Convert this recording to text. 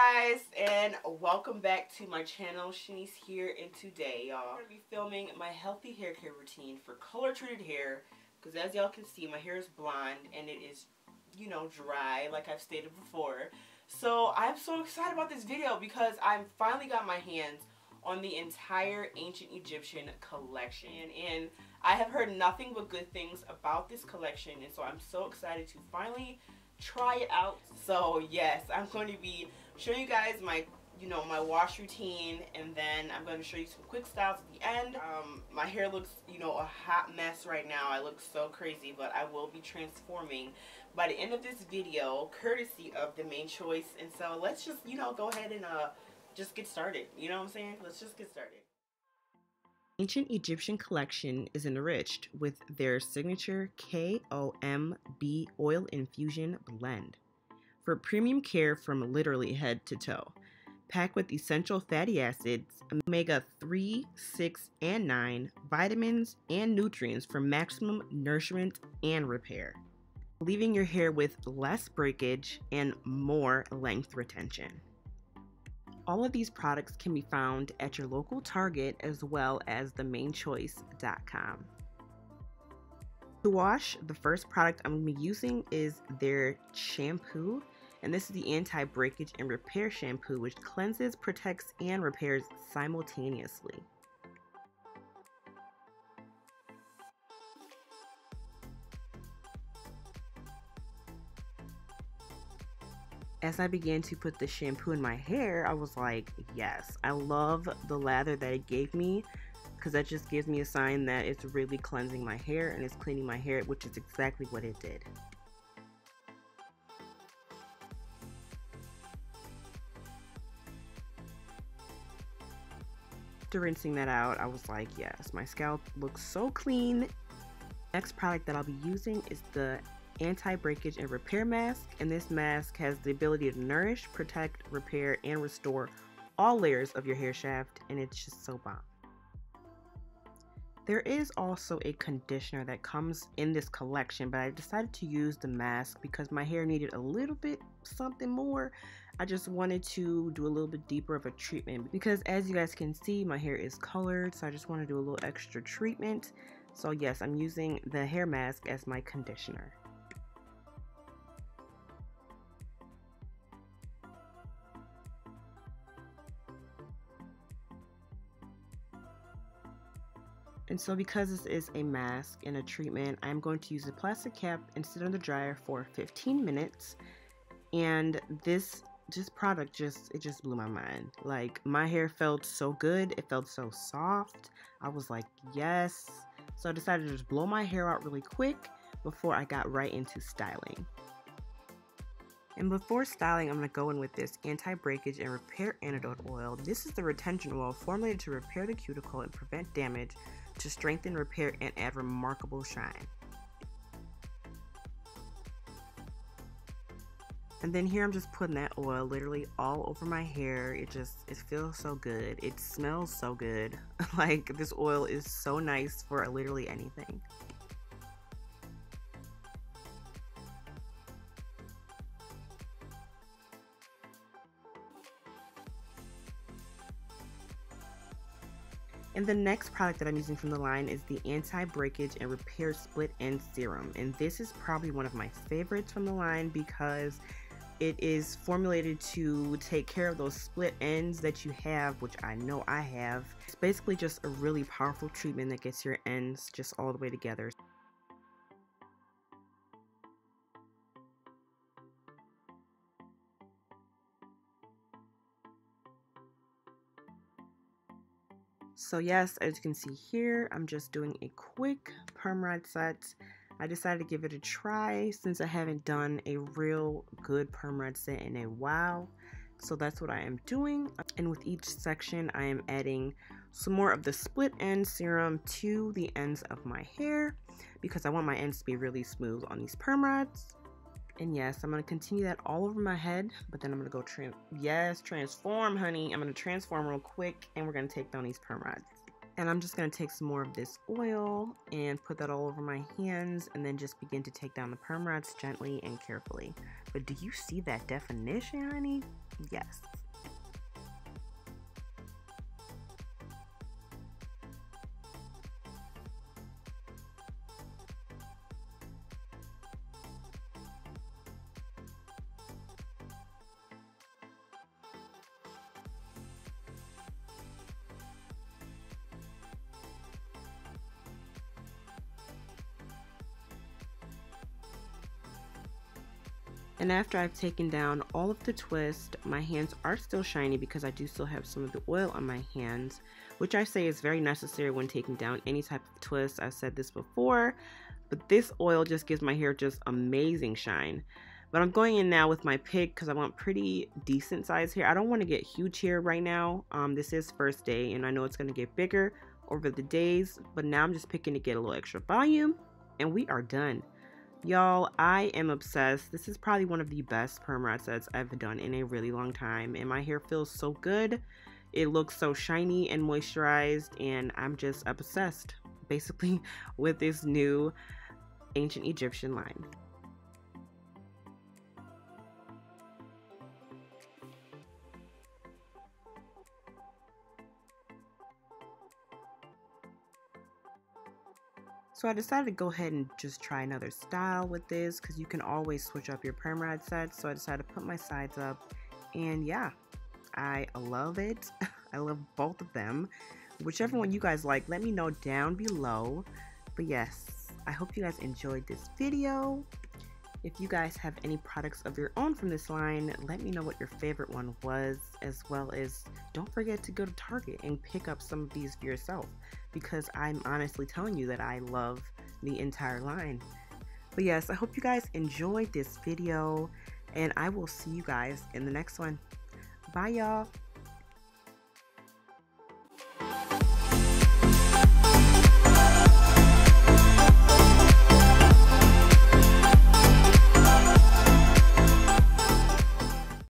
guys and welcome back to my channel Shaneese here and today y'all I'm to be filming my healthy hair care routine for color treated hair because as y'all can see my hair is blonde and it is you know dry like I've stated before so I'm so excited about this video because I've finally got my hands on the entire ancient Egyptian collection and I have heard nothing but good things about this collection and so I'm so excited to finally try it out. So yes, I'm going to be showing you guys my you know my wash routine and then I'm going to show you some quick styles at the end. Um, my hair looks you know a hot mess right now. I look so crazy but I will be transforming by the end of this video courtesy of the Mane Choice and so let's just you know go ahead and uh just get started. You know what I'm saying? Let's just get started. Ancient Egyptian collection is enriched with their signature KOMB oil infusion blend for premium care from literally head to toe. Packed with essential fatty acids, omega 3, 6, and 9, vitamins, and nutrients for maximum nourishment and repair, leaving your hair with less breakage and more length retention. All of these products can be found at your local Target as well as themanechoice.com. To wash, the first product I'm going to be using is their shampoo, and this is the anti-breakage and repair shampoo which cleanses, protects, and repairs simultaneously. as I began to put the shampoo in my hair, I was like, yes, I love the lather that it gave me because that just gives me a sign that it's really cleansing my hair and it's cleaning my hair, which is exactly what it did. After rinsing that out, I was like, yes, my scalp looks so clean. Next product that I'll be using is the anti-breakage and repair mask and this mask has the ability to nourish, protect, repair, and restore all layers of your hair shaft and it's just so bomb. There is also a conditioner that comes in this collection, but I decided to use the mask because my hair needed a little bit something more. I just wanted to do a little bit deeper of a treatment because as you guys can see, my hair is colored, so I just want to do a little extra treatment. So yes, I'm using the hair mask as my conditioner. And so because this is a mask and a treatment, I'm going to use a plastic cap and sit on the dryer for 15 minutes. And this this product just it just blew my mind. Like my hair felt so good, it felt so soft. I was like, yes. So I decided to just blow my hair out really quick before I got right into styling. And before styling, I'm going to go in with this anti-breakage and repair antidote oil. This is the retention oil formulated to repair the cuticle and prevent damage to strengthen, repair, and add remarkable shine. And then here I'm just putting that oil literally all over my hair. It just, it feels so good. It smells so good. like this oil is so nice for literally anything. And the next product that I'm using from the line is the Anti-Breakage and Repair Split End Serum. And this is probably one of my favorites from the line because it is formulated to take care of those split ends that you have, which I know I have. It's basically just a really powerful treatment that gets your ends just all the way together. So yes, as you can see here, I'm just doing a quick perm rod set. I decided to give it a try since I haven't done a real good perm rod set in a while. So that's what I am doing. And with each section, I am adding some more of the split end serum to the ends of my hair because I want my ends to be really smooth on these perm rods. And yes, I'm going to continue that all over my head, but then I'm going to go, trans yes, transform, honey. I'm going to transform real quick, and we're going to take down these perm rods. And I'm just going to take some more of this oil and put that all over my hands, and then just begin to take down the perm rods gently and carefully. But do you see that definition, honey? Yes. And after I've taken down all of the twist, my hands are still shiny because I do still have some of the oil on my hands, which I say is very necessary when taking down any type of twist. I've said this before, but this oil just gives my hair just amazing shine. But I'm going in now with my pick because I want pretty decent size hair. I don't want to get huge hair right now. Um, this is first day and I know it's going to get bigger over the days, but now I'm just picking to get a little extra volume and we are done. Y'all, I am obsessed. This is probably one of the best perm rod sets I've done in a really long time. And my hair feels so good. It looks so shiny and moisturized. And I'm just obsessed, basically, with this new ancient Egyptian line. So I decided to go ahead and just try another style with this because you can always switch up your perm rod sets. So I decided to put my sides up and yeah, I love it. I love both of them. Whichever one you mm-hmm. guys like, let me know down below. But yes, I hope you guys enjoyed this video. If you guys have any products of your own from this line, let me know what your favorite one was, as well as don't forget to go to Target and pick up some of these for yourself because I'm honestly telling you that I love the entire line. But yes, I hope you guys enjoyed this video and I will see you guys in the next one. Bye y'all.